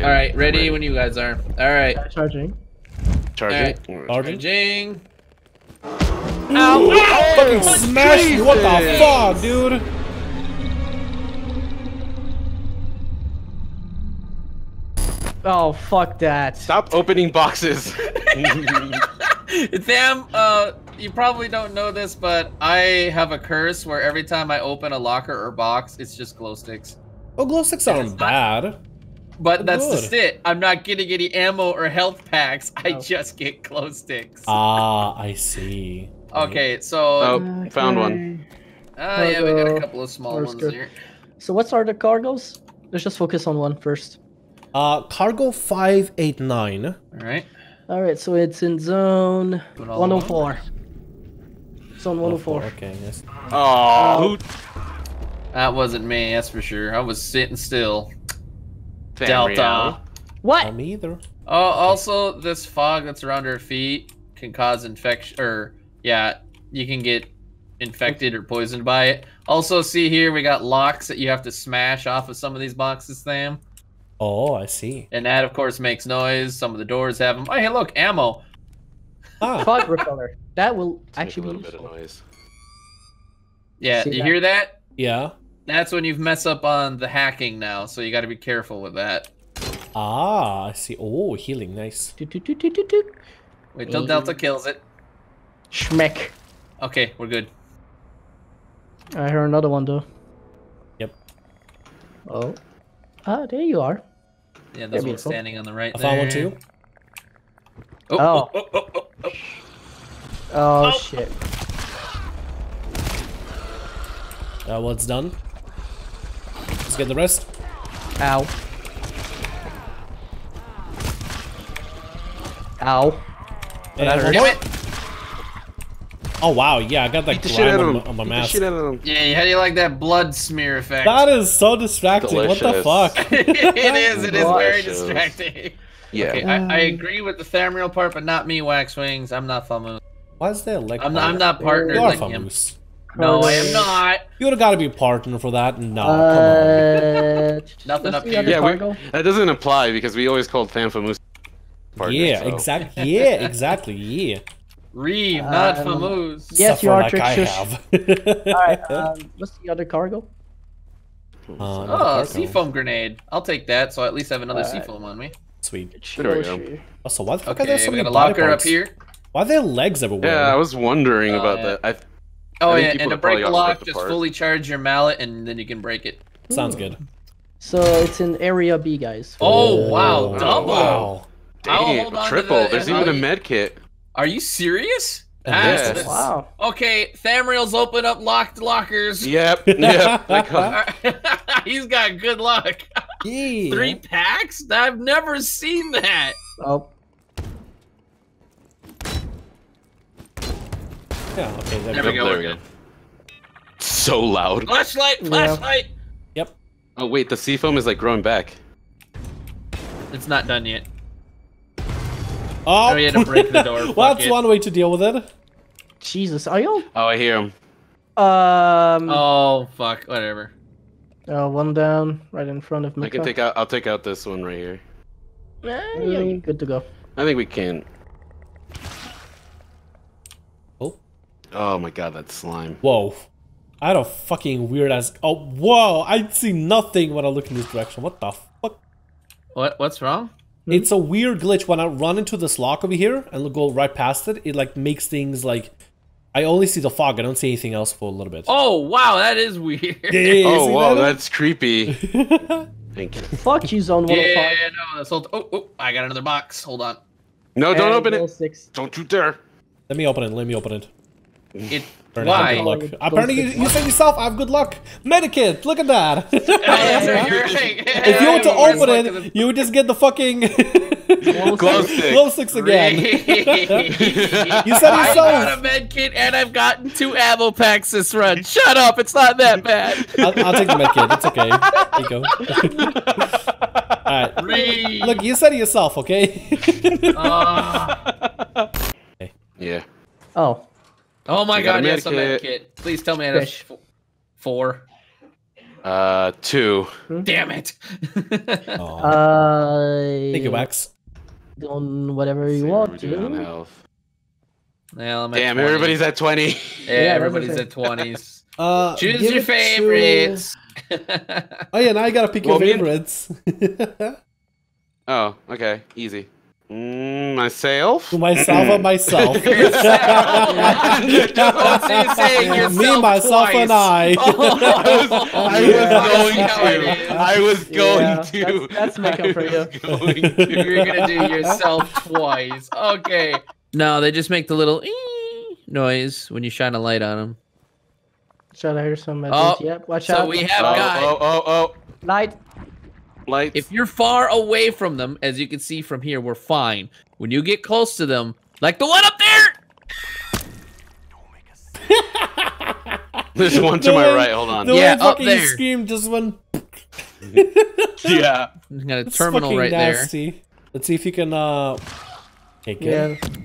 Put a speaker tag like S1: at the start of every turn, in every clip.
S1: am.
S2: All right, ready when you guys are. All right,
S3: Charging.
S1: Charging.
S4: Sergeant?
S2: charging.
S4: Fucking smash you! What the fuck, dude?
S3: Oh fuck that.
S1: Stop opening boxes.
S2: Sam, uh, you probably don't know this, but I have a curse where every time I open a locker or box, it's just glow sticks.
S4: Oh, glow sticks aren't bad.
S2: But that's
S4: Good.
S2: just it. I'm not getting any ammo or health packs. I
S3: Oh.
S2: just get glow sticks.
S4: Ah, I see.
S2: okay, so
S1: Oh, found one.
S2: uh, yeah, we got a couple of small
S3: Where's
S2: ones
S3: good?
S2: here.
S3: So what's are the cargoes? Let's just focus on one first.
S4: Uh, cargo 589.
S2: All right.
S3: All right, so it's in zone
S2: Doing all
S3: 104. Zone 104.
S4: Okay, yes.
S1: Oh,
S2: That wasn't me, that's for sure. I was sitting still.
S1: Who?
S2: Delta.
S3: What?
S4: Me either.
S2: Oh, also, this fog that's around our feet can cause infection. Or, yeah, you can get infected or poisoned by it. Also, see here, we got locks that you have to smash off of some of these boxes, Sam.
S4: Oh, I see.
S2: And that, of course, makes noise. Some of the doors have them. Oh, hey, look, ammo.
S4: Ah,
S3: Fog repeller. That will actually
S1: Make a little
S3: be
S1: bit of noise.
S2: Yeah,
S3: See
S2: you
S3: that?
S2: hear that?
S4: yeah.
S2: That's when you've messed up on the hacking now, so you got to be careful with that.
S4: Ah, I see. Oh, healing, nice.
S3: Toot, toot, toot, toot, toot, toot.
S2: Wait till. Delta kills it.
S3: Schmeck.
S2: Okay, we're good.
S3: I heard another one though.
S4: Yep.
S3: Oh. Ah, there you are.
S2: Yeah,
S3: That'd
S2: there's one
S3: cool.
S2: standing on the right
S4: I found one too.
S2: Oh,
S3: Oh.
S2: oh, oh, oh, oh, oh.
S3: Oh, shit.
S4: Uh, what's done? Let's get the rest.
S3: Ow. Ow.
S4: Yeah,
S3: that hurt.
S2: Damn it!
S4: Oh wow, yeah, I got that
S1: Beat the shit out
S4: grime
S1: of
S4: on,
S1: him.
S4: my- on my
S1: the
S4: mask.
S1: shit out of him.
S2: Yeah, how do you like that blood smear effect?
S4: That is so distracting. What the fuck?
S2: it is. It is very distracting.
S1: Yeah.
S2: Okay, I, I agree with the Thamriyell part, but not me, Wax Wings. I'm not Famoose.
S4: Why is there like?
S2: I'm not. I'm not partnered
S4: You are
S2: like him.
S4: famous.
S2: No, I am not.
S4: You would have got to be a partner for that. No,
S3: Uh,
S2: Nothing up here.
S1: Yeah, we, that doesn't apply because we always called Fanfamoose
S4: come
S1: partner.
S4: Yeah,
S1: so-
S4: exactly. Yeah, exactly. Yeah.
S2: Reeve, not
S3: Um,
S2: Famoose.
S3: Yes, you are,
S4: like
S3: Trick
S4: I
S3: Shush.
S4: have.
S3: Alright, um, what's the other cargo?
S4: Uh,
S2: Oh,
S4: another cargo.
S2: seafoam grenade. I'll take that, so I at least have another
S3: Alright.
S2: seafoam on me.
S4: Sweet.
S1: There we go.
S4: Also, why the fuck are there
S2: Okay,
S4: so
S2: we
S4: many
S2: got a
S4: body
S2: locker up here.
S4: Why are there legs everywhere?
S1: Yeah, I was wondering
S2: Oh,
S1: about
S2: yeah.
S1: that. I,
S2: Oh yeah, and to
S1: have probably
S2: break lock, just
S1: apart.
S2: fully charge your mallet, and then you can break it.
S4: Sounds good.
S3: So it's in area B, guys.
S2: Oh wow,
S4: Oh,
S2: double!
S4: Wow.
S2: I'll
S1: dang
S2: hold on
S1: triple.
S2: the-
S1: There's
S2: I'll-
S1: even a med kit.
S2: Are you serious?
S1: Yes.
S3: Wow.
S2: Okay, Thamriyell's open up locked lockers.
S1: Yep, yep.
S2: He's got good luck.
S4: Yeah.
S2: Three packs? I've never seen that.
S3: Oh,
S4: Yeah, okay, there,
S2: There
S4: we
S2: we
S4: go.
S2: go.
S1: there we go. So loud.
S2: Flashlight,
S3: Yeah.
S2: flashlight.
S4: Yep.
S1: Oh wait, the seafoam is like growing back.
S2: It's not done yet.
S4: Oh,
S2: Oh, you had to break the door, fuck
S4: That's
S2: it.
S4: one way to deal with it.
S3: Jesus. Are you?
S1: Oh, I hear him.
S3: Um.
S2: Oh fuck, whatever.
S3: uh, one down, right in front of me.
S1: I can take out. I'll take out this one right here.
S3: Eh, yeah, you're good to go.
S1: I think we can.
S4: Oh.
S1: My god, that slime.
S4: Whoa. I had a fucking weird ass. Oh, whoa. I see nothing when I look in this direction. What the fuck?
S2: What? What's wrong? Hmm?
S4: It's a weird glitch when I run into this lock over here and go right past it. It like makes things like I only see the fog. I don't see anything else for a little bit.
S2: Oh wow, that is weird.
S4: Yeah, yeah, yeah,
S1: Oh wow,
S4: that?
S1: that's creepy. Thank you.
S3: Fuck you, Zone 105.
S2: Yeah, no, that's all. Oh, oh, I got another box. Hold on.
S1: No, don't
S3: And
S1: open it.
S3: Six.
S1: Don't you dare.
S4: Let me open it. Let me open it.
S2: It.
S4: Apparently I
S2: Why?
S4: good luck.
S3: Those
S4: Apparently you, you said yourself, I have good luck. Medikit, look at that.
S2: Oh, that's right, you're right.
S4: if you were to open it, you would just get the fucking
S1: Glow stick.
S4: glow sticks again.
S2: you
S4: You said
S2: I
S4: yourself.
S2: got a med kit and I've gotten two ammo packs this run. Shut up, it's not that bad.
S4: I'll, I'll take the medkit. It's okay. There you go. Alright.
S2: Reed.
S4: Look, you said it yourself, okay?
S2: Ah.
S1: Yeah.
S3: Oh.
S2: Oh my
S1: You
S2: god,
S1: a
S2: yes, a
S1: med
S2: med
S1: kit.
S2: kit. Please tell me I have f- four.
S1: Uh, two.
S2: Damn it.
S4: Oh.
S3: Uh,
S4: Thank you, Wax.
S3: on whatever you
S1: See
S3: want
S1: we're
S3: to.
S1: doing on health.
S2: well, I'm at
S1: Damn,
S2: 20.
S1: everybody's at 20.
S2: Yeah,
S3: Yeah,
S2: everybody's at 20s.
S4: Uh,
S2: Choose your
S4: it to-
S2: favorites.
S4: Oh yeah, now I gotta pick
S1: Well,
S4: your favorites.
S1: Oh, okay. Easy. Mm, myself?
S4: myself and myself.
S2: Just want you saying
S4: Me,
S2: yourself
S4: myself, and I.
S1: I was
S3: Yeah.
S1: going to. I was going
S3: Yeah,
S1: to.
S3: that's- that's makeup for
S1: I
S3: you.
S1: Going to.
S2: You're gonna do yourself twice. Okay. No, they just make the little ee noise when you shine a light on them.
S3: Should I hear some? Uh,
S2: Oh,
S3: yep. Watch
S2: so
S3: out.
S2: we have
S1: Oh,
S2: got.
S1: oh, oh, oh.
S3: light.
S1: Lights.
S2: If you're far away from them, as you can see from here, we're fine. When you get close to them, like the one up there,
S1: There's one to
S4: The
S1: my
S4: one-
S1: right. Hold on.
S4: The
S2: Yeah,
S4: one
S2: up
S4: fucking
S2: there.
S4: scream just went.
S1: yeah.
S2: you got a
S4: It's
S2: terminal right
S4: nasty. Let's see if you can uh take
S3: Yeah.
S4: it.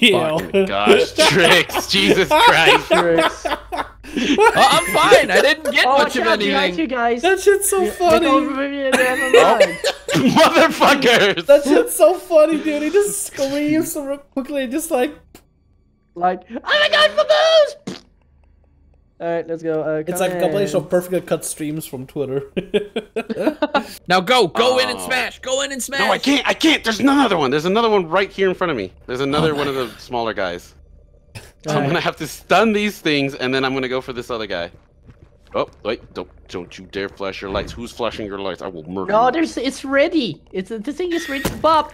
S4: Yeah.
S1: Fucking gosh, Tryx. Jesus Christ.
S3: Tryx.
S2: There. Oh, I'm fine. I didn't get
S3: oh,
S2: much of
S3: out behind you
S2: anything.
S3: guys.
S4: That shit's so
S3: Yeah,
S4: funny.
S3: Look over me and never mind.
S1: Motherfuckers.
S4: That shit's so funny, dude. He just screams so quickly, just like
S3: Like, oh my god, baboons! Alright, let's go. Uh,
S4: it's like a combination of perfectly cut streams from Twitter.
S2: Now go, go in and
S1: Oh.
S2: smash. Go in and smash.
S1: No, I can't. I can't. There's another one. There's another one right here in front of me. There's another one of the smaller guys. So I'm
S3: Alright.
S1: gonna have to stun these things, and then I'm gonna go for this other guy. Oh, wait! Don't don't you dare flash your lights. Who's flashing your lights? I will murder
S3: No,
S1: you.
S3: there's it's ready. It's the thing is ready to pop.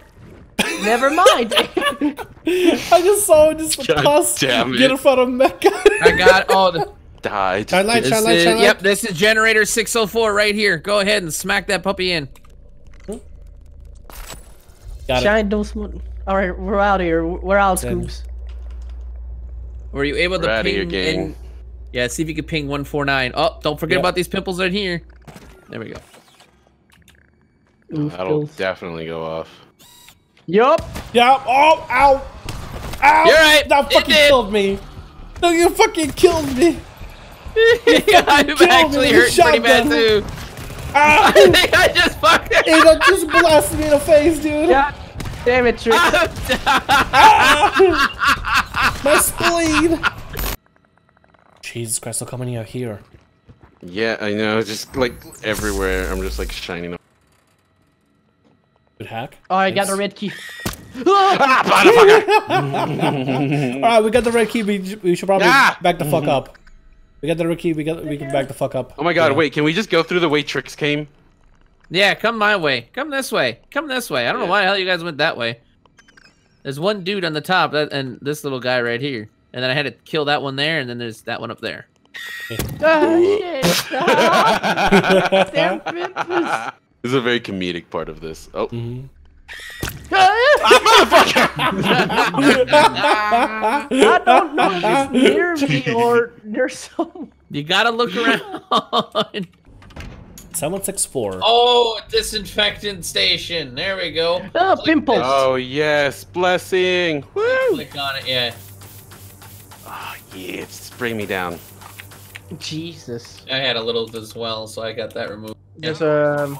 S3: Never mind.
S4: I just saw him just
S1: God
S4: toss,
S1: damn
S4: get in front of Mecha.
S2: I got all the,
S1: died.
S4: Shine light, shine light, shine light.
S2: Yep, this is generator 604 right here. Go ahead and smack that puppy in.
S4: Got it.
S3: Shine those. mo- Alright, we're out here. We're out,
S4: Then-
S3: Scoops.
S2: Were you able to
S1: We're outta
S2: ping
S1: here, gang.
S2: Yeah, see if you can ping 149. Oh, don't forget
S4: Yep.
S2: about these pimples right here. There we go.
S3: Oof,
S1: That'll
S3: kills.
S1: definitely go off.
S3: Yup.
S4: Yeah. Oh, ow, ow.
S2: You're right,
S4: That fucking
S2: did.
S4: killed me. No, you fucking killed me.
S2: I'm
S4: killed
S2: actually
S4: with
S2: hurt pretty bad too.
S4: Ah,
S2: I think I just fucked it.
S4: hey, just blasted me in the face, dude.
S3: God damn it, Trick.
S4: My spleen. Jesus Christ, look how many are here.
S1: Yeah, I know. Just like everywhere, I'm just like shining. up.
S4: Good hack.
S3: Oh, I got
S4: Thanks.
S3: a red key.
S1: Ah, motherfucker!
S4: All right, we got the red key. We, we should probably
S1: Ah!
S4: back the fuck up. We got the red key. We got we can back the fuck up.
S1: Oh my god!
S4: Yeah.
S1: Wait, can we just go through the way Tryx came?
S2: Yeah, come my way. Come this way. Come this way. I don't know why the hell you guys went that way. There's one dude on the top that, and this little guy right here. And then I had to kill that one there, and then there's that one up there.
S3: Oh, shit. Ah.
S1: This is a very comedic part of this. Oh,
S4: Mhm.
S3: I don't know if it's near me or there's some.
S2: You gotta look around.
S4: Seven six four.
S2: oh, disinfectant station. There we go.
S3: Oh,
S2: Click
S3: pimples.
S2: this.
S1: oh yes, blessing! Woo!
S2: Click on it, yeah.
S1: Oh yeah, just bring me down.
S3: Jesus.
S2: I had a little as well, so I got that removed.
S3: There's a. Um,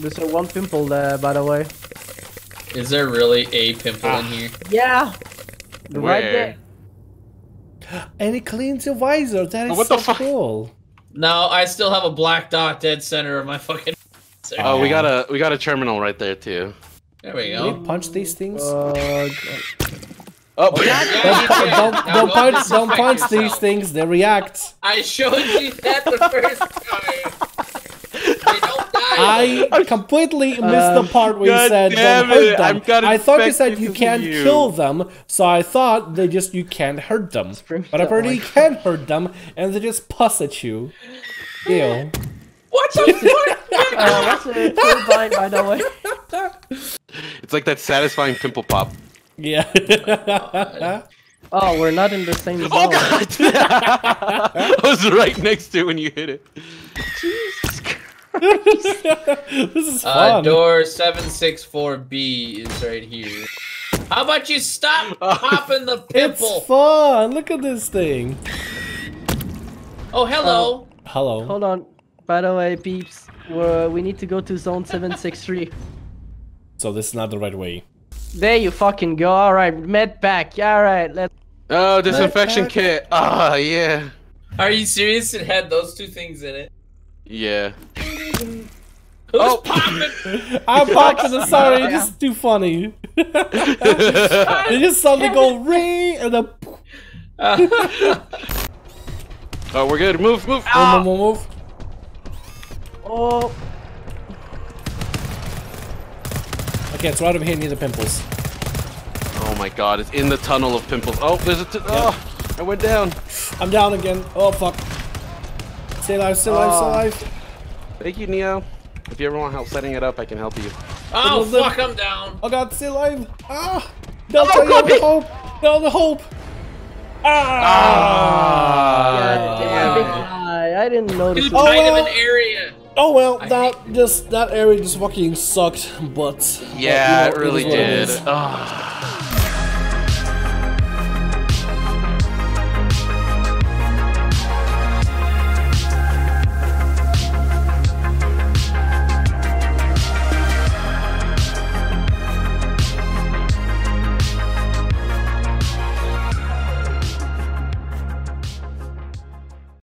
S3: there's a one pimple, there, by the way.
S2: Is there really a pimple
S1: Ah.
S2: in here?
S3: Yeah. Right
S1: Where?
S3: there.
S4: And it cleans your visor. That is
S1: Oh, what
S4: so
S1: the fuck?
S4: cool.
S2: No, I still have a black dot dead center of my fucking.
S1: Oh, we got a we got a terminal right there too.
S2: There we
S4: Can
S2: go.
S4: we punch these things?
S3: Uh,
S1: Oh,
S4: don't, pu- don't, don't punch, don't punch these things. They react.
S2: I showed you that the first time. They don't die.
S4: I completely missed
S3: Um,
S4: the part where you said
S1: damn
S4: don't hurt them.
S1: I've got
S4: I thought you said you can't
S1: you.
S4: kill them, so I thought they just you can't hurt them. But
S3: that
S4: apparently you can hurt them, and they just puss at you. Ew.
S2: What the fuck?
S3: uh, that's a turbine, by the way.
S1: it's like that satisfying pimple pop.
S4: Yeah.
S3: Oh, we're not in the same zone.
S1: Oh god! I was right next to it when you hit it.
S3: Jesus Christ.
S4: this is
S2: Uh, door 764B is right here. How about you stop popping the
S4: it's fun. Look at this thing.
S2: Oh, hello.
S4: Hello.
S3: Hold on. By the way, peeps, we're, we need to go to zone 763.
S4: So this is not the right way.
S3: there you fucking go. All right, med pack. All right, let's.
S1: Oh, disinfection
S3: Backpack.
S1: kit. Ah, yeah.
S2: Are you serious? It had those two things in it.
S1: Yeah.
S2: Who's
S1: Oh.
S2: popping?
S4: I'm popping the sorry, this is too funny. they just suddenly go ring and then uh,
S1: Oh, we're good. Move, move.
S4: move, ah. move, move.
S3: Oh,
S4: Okay, it's right over here near the pimples.
S1: Oh my god, it's in the tunnel of pimples. Oh, there's a. T- oh, I went down.
S4: I'm down again. Oh fuck. Stay alive, stay alive, stay
S3: Oh.
S4: alive.
S1: Thank you, Neo. If you ever want help setting it up, I can help you.
S2: Oh
S4: Little
S2: fuck! I'm down.
S4: Oh god, stay alive. Ah! Delta, you have the hope. No, the hope. Ah!
S3: yeah, yeah,
S1: damn.
S3: guy. I didn't notice.
S2: Too
S3: it.
S4: Oh,
S2: tight of
S4: well.
S2: an area.
S4: Oh well,
S2: I
S4: that just that area just fucking sucked, but
S1: Yeah,
S4: but,
S1: it
S4: you know,
S1: really
S4: it
S1: did.
S4: is.
S1: Ah.